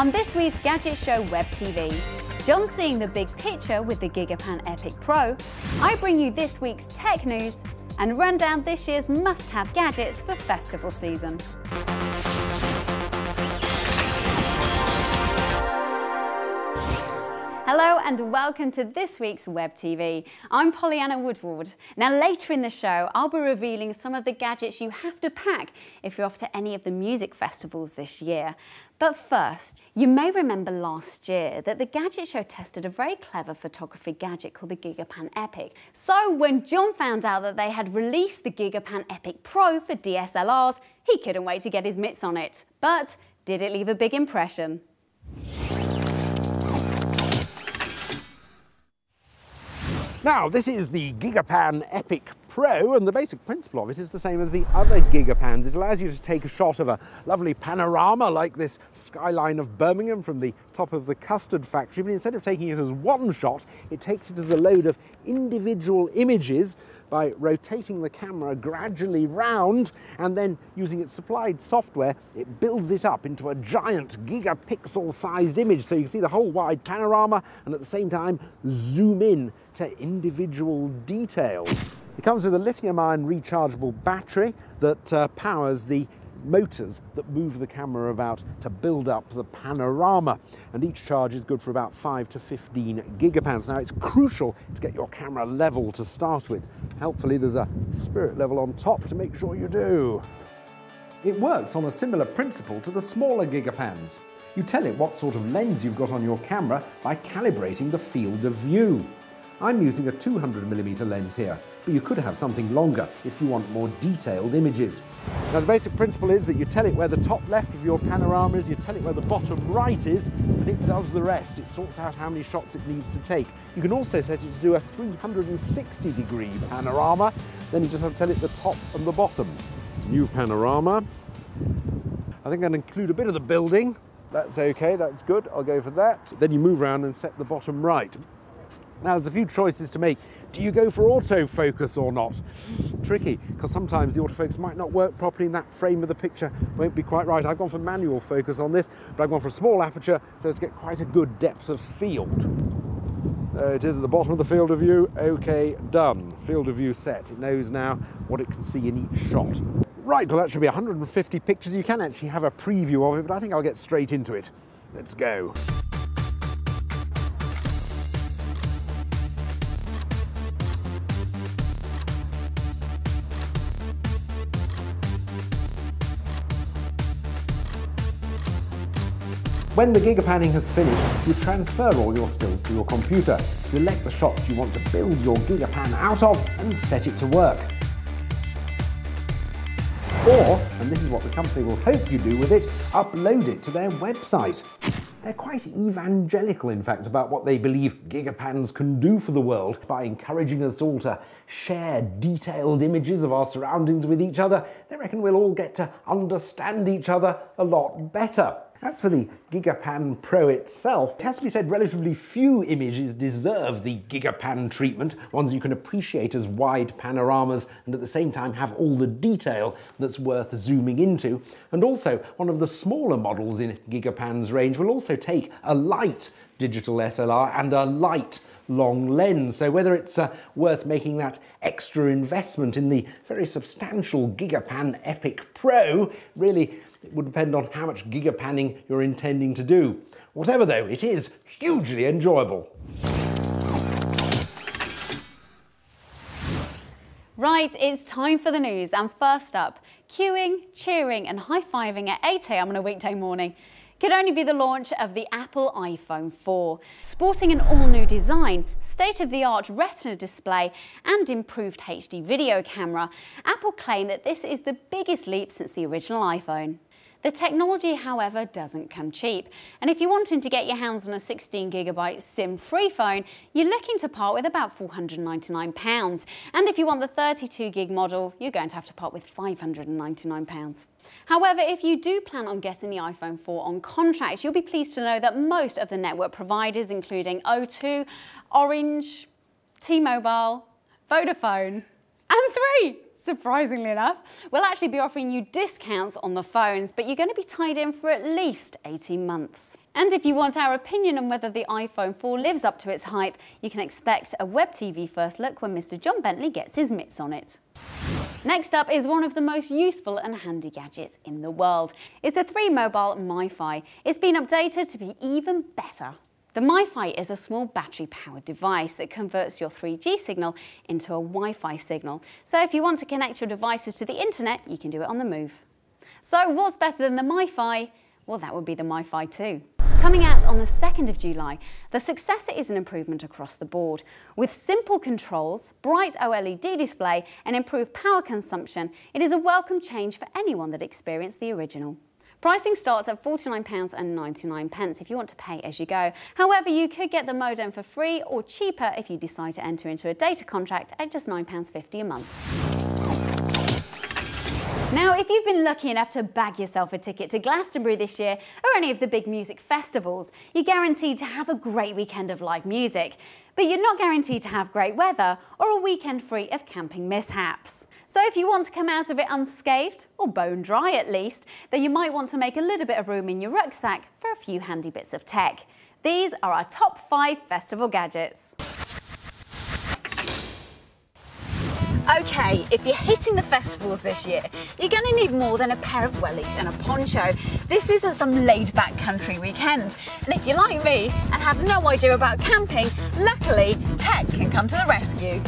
On this week's Gadget Show Web TV, Jon seeing the big picture with the Gigapan Epic Pro, I bring you this week's tech news and run down this year's must-have gadgets for festival season. Hello and welcome to this week's Web TV. I'm Pollyanna Woodward. Now later in the show, I'll be revealing some of the gadgets you have to pack if you're off to any of the music festivals this year. But first, you may remember last year that the Gadget Show tested a very clever photography gadget called the Gigapan Epic. So when Jon found out that they had released the Gigapan Epic Pro for DSLRs, he couldn't wait to get his mitts on it. But did it leave a big impression? Now, this is the Gigapan Epic Pro, and the basic principle of it is the same as the other Gigapans. It allows you to take a shot of a lovely panorama like this skyline of Birmingham from the top of the custard factory, but instead of taking it as one shot, it takes it as a load of individual images by rotating the camera gradually round and then using its supplied software, it builds it up into a giant gigapixel sized image so you can see the whole wide panorama and at the same time zoom in to individual details. It comes with a lithium-ion rechargeable battery that uh, powers the motors that move the camera about to build up the panorama. And each charge is good for about 5 to 15 gigapans. Now, it's crucial to get your camera level to start with. Helpfully, there's a spirit level on top to make sure you do. It works on a similar principle to the smaller gigapans. You tell it what sort of lens you've got on your camera by calibrating the field of view. I'm using a 200mm lens here, but you could have something longer if you want more detailed images. Now the basic principle is that you tell it where the top left of your panorama is, you tell it where the bottom right is, and it does the rest. It sorts out how many shots it needs to take. You can also set it to do a 360 degree panorama, then you just have to tell it the top and the bottom. New panorama. I think I'll include a bit of the building. That's okay, that's good, I'll go for that. Then you move around and set the bottom right. Now there's a few choices to make. Do you go for autofocus or not? Tricky, because sometimes the autofocus might not work properly and that frame of the picture won't be quite right. I've gone for manual focus on this, but I've gone for a small aperture so to get quite a good depth of field. There it is at the bottom of the field of view. Okay, done. Field of view set. It knows now what it can see in each shot. Right, well that should be 150 pictures. You can actually have a preview of it, but I think I'll get straight into it. Let's go. When the gigapanning has finished, you transfer all your stills to your computer, select the shots you want to build your gigapan out of, and set it to work. Or, and this is what the company will hope you do with it, upload it to their website. They're quite evangelical, in fact, about what they believe gigapans can do for the world by encouraging us all to share detailed images of our surroundings with each other. They reckon we'll all get to understand each other a lot better. As for the Gigapan Pro itself, it has to be said relatively few images deserve the Gigapan treatment, ones you can appreciate as wide panoramas and at the same time have all the detail that's worth zooming into. And also, one of the smaller models in Gigapan's range will also take a light digital SLR and a light long lens. So whether it's uh, worth making that extra investment in the very substantial Gigapan Epic Pro really it would depend on how much gigapanning you're intending to do. Whatever though, it is hugely enjoyable. Right, it's time for the news. And first up, queuing, cheering and high-fiving at 8am on a weekday morning could only be the launch of the Apple iPhone 4. Sporting an all-new design, state-of-the-art retina display and improved HD video camera, Apple claim that this is the biggest leap since the original iPhone. The technology, however, doesn't come cheap. And if you're wanting to get your hands on a 16GB SIM-free phone, you're looking to part with about £499. And if you want the 32GB model, you're going to have to part with £599. However, if you do plan on getting the iPhone 4 on contract, you'll be pleased to know that most of the network providers, including O2, Orange, T-Mobile, Vodafone, and 3 surprisingly enough. We'll actually be offering you discounts on the phones, but you're going to be tied in for at least 18 months. And if you want our opinion on whether the iPhone 4 lives up to its hype, you can expect a web TV first look when Mr. Jon Bentley gets his mitts on it. Next up is one of the most useful and handy gadgets in the world. It's the 3 Mobile MiFi. It's been updated to be even better. The MiFi is a small battery-powered device that converts your 3G signal into a Wi-Fi signal. So if you want to connect your devices to the internet, you can do it on the move. So what's better than the MiFi? Well, that would be the MiFi 2. Coming out on the 2nd of July, the successor is an improvement across the board. With simple controls, bright OLED display and improved power consumption, it is a welcome change for anyone that experienced the original. Pricing starts at £49.99 if you want to pay as you go. However, you could get the modem for free or cheaper if you decide to enter into a data contract at just £9.50 a month. Now, if you've been lucky enough to bag yourself a ticket to Glastonbury this year or any of the big music festivals, you're guaranteed to have a great weekend of live music. But you're not guaranteed to have great weather or a weekend free of camping mishaps. So if you want to come out of it unscathed, or bone dry at least, then you might want to make a little bit of room in your rucksack for a few handy bits of tech. These are our top five festival gadgets. Okay, if you're hitting the festivals this year, you're going to need more than a pair of wellies and a poncho. This isn't some laid-back country weekend. And if you're like me and have no idea about camping, luckily, tech can come to the rescue.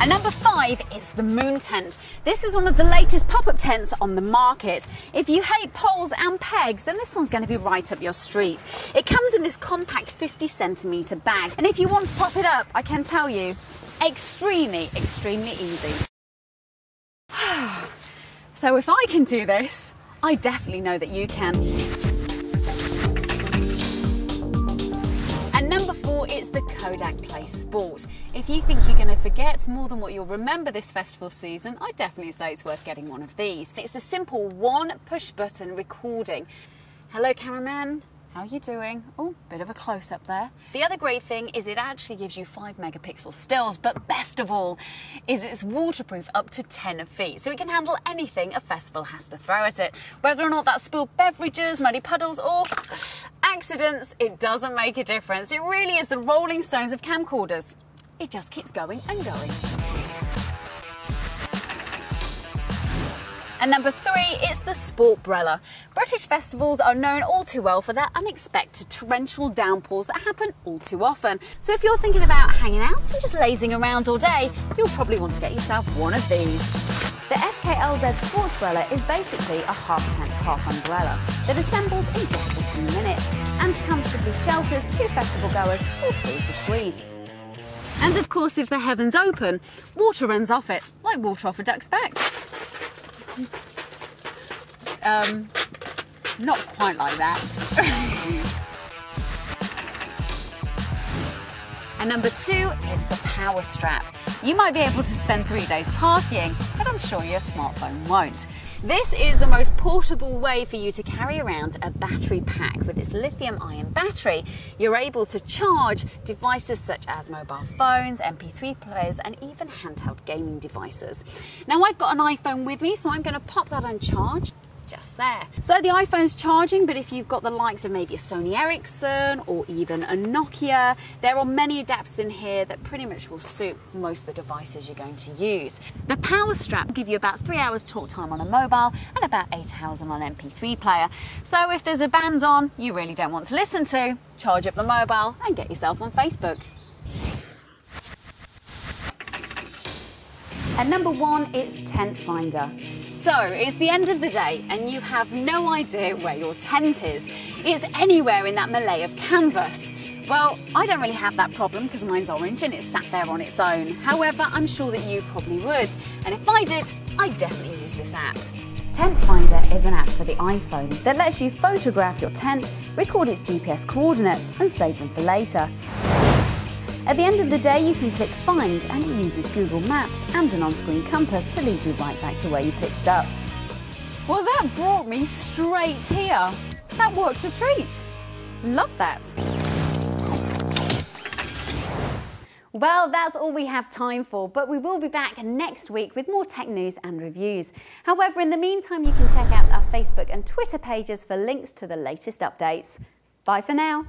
And number five is the Moon Tent. This is one of the latest pop-up tents on the market. If you hate poles and pegs, then this one's going to be right up your street. It comes in this compact 50 centimetre bag. And if you want to pop it up, I can tell you, extremely, extremely easy. so if I can do this, I definitely know that you can. Four, it's the Kodak Play Sport. If you think you're going to forget more than what you'll remember this festival season, I definitely say it's worth getting one of these. It's a simple one push button recording. Hello, cameraman. How are you doing? Oh, bit of a close up there. The other great thing is it actually gives you 5 megapixel stills, but best of all is it's waterproof up to 10 feet, so it can handle anything a festival has to throw at it. Whether or not that's spilled beverages, muddy puddles, or accidents, it doesn't make a difference. It really is the Rolling Stones of camcorders. It just keeps going and going. And number three, it's the Sportsbrella. British festivals are known all too well for their unexpected torrential downpours that happen all too often. So if you're thinking about hanging out and just lazing around all day, you'll probably want to get yourself one of these. The SKLZ Sportsbrella is basically a half tent, half umbrella that assembles in just a few minutes and comfortably shelters two festival goers all free to squeeze. And of course, if the heavens open, water runs off it, like water off a duck's back. Um, not quite like that. and number two is the power strap. You might be able to spend three days partying, but I'm sure your smartphone won't. This is the most portable way for you to carry around a battery pack. With its lithium ion battery, you're able to charge devices such as mobile phones, MP3 players, and even handheld gaming devices. Now, I've got an iPhone with me, so I'm going to pop that on charge just there. So the iPhone's charging, but if you've got the likes of maybe a Sony Ericsson or even a Nokia, there are many adapters in here that pretty much will suit most of the devices you're going to use. The power strap will give you about three hours talk time on a mobile and about eight hours on an MP3 player. So if there's a band on you really don't want to listen to, charge up the mobile and get yourself on Facebook. And number one, it's Tent Finder. So it's the end of the day and you have no idea where your tent is. It's anywhere in that melee of canvas. Well, I don't really have that problem because mine's orange and it's sat there on its own. However, I'm sure that you probably would. And if I did, I'd definitely use this app. Tent Finder is an app for the iPhone that lets you photograph your tent, record its GPS coordinates and save them for later. At the end of the day, you can click Find and it uses Google Maps and an on-screen compass to lead you right back to where you pitched up. Well, that brought me straight here. That works a treat. Love that. Well, that's all we have time for, but we will be back next week with more tech news and reviews. However, in the meantime, you can check out our Facebook and Twitter pages for links to the latest updates. Bye for now.